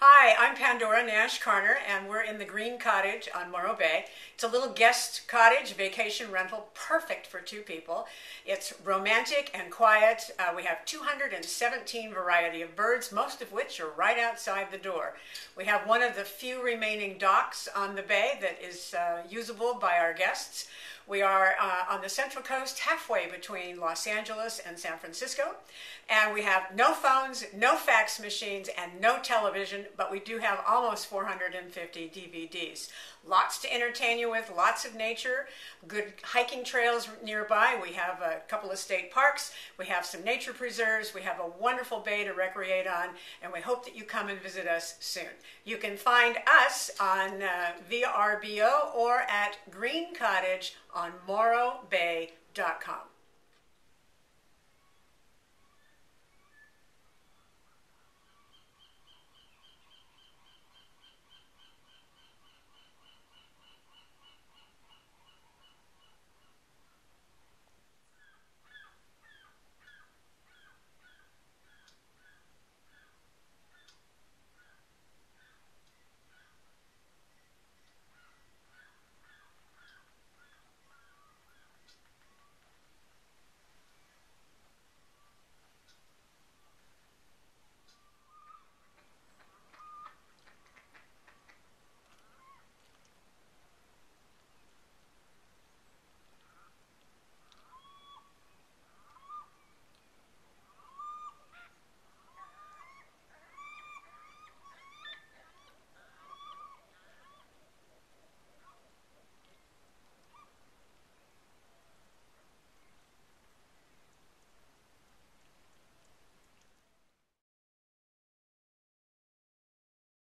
Hi, I'm Pandora Nash Karner, and we're in the Green Cottage on Morro Bay. It's a little guest cottage, vacation rental, perfect for two people. It's romantic and quiet. Uh, we have 217 variety of birds, most of which are right outside the door. We have one of the few remaining docks on the bay that is uh, usable by our guests. We are uh, on the Central Coast, halfway between Los Angeles and San Francisco, and we have no phones, no fax machines, and no television but we do have almost 450 DVDs. Lots to entertain you with, lots of nature, good hiking trails nearby. We have a couple of state parks, we have some nature preserves, we have a wonderful bay to recreate on, and we hope that you come and visit us soon. You can find us on uh, VRBO or at Green Cottage on morrobay.com.